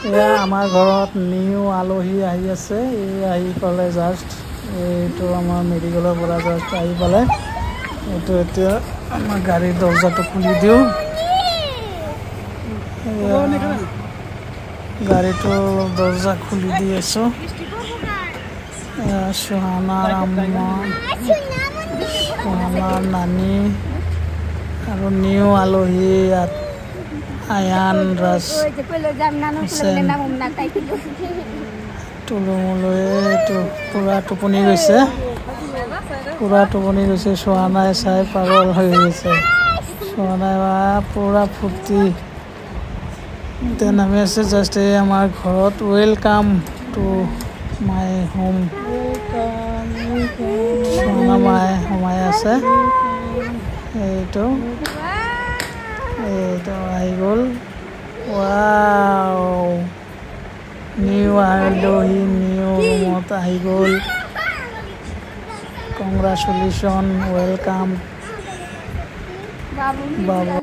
এয়া আমাৰ ঘৰত নিউ আলহী আহি আছে। এই আহি পালে জাষ্ট এইটো আমাৰ মেডিকেলৰ পৰা জাষ্ট আহি পালে। এইটো এতিয়া আমাৰ গাড়ীৰ দৰ্জাটো খুলি দিওঁ। গাড়ীটো দৰ্জা খুলি দি আছোঁ। এয়া চুহানাৰ আম্মা চুহানাৰ নানী আৰু নিউ আলহী ইয়াত। আয়ান ৰাজ তুলুমুলৈ এইটো পূৰা টোপনি গৈছে পূৰা টোপনি গৈছে চোৱানাই চাই পাগল হৈ গৈছে চোৱানাই বা পূৰা ফূৰ্তি এতিয়া নামি আছে জাষ্ট এই আমাৰ ঘৰত ৱেলকাম টু মাই হোম চোৱানা মায়ে সোমাই আছে এইটো এইটো আহি গ'ল। ৱাও নিউ আলহী নিউ মত আহি গ'ল। কংগ্ৰাচুলেশ্যন ৱেলকাম বাবু।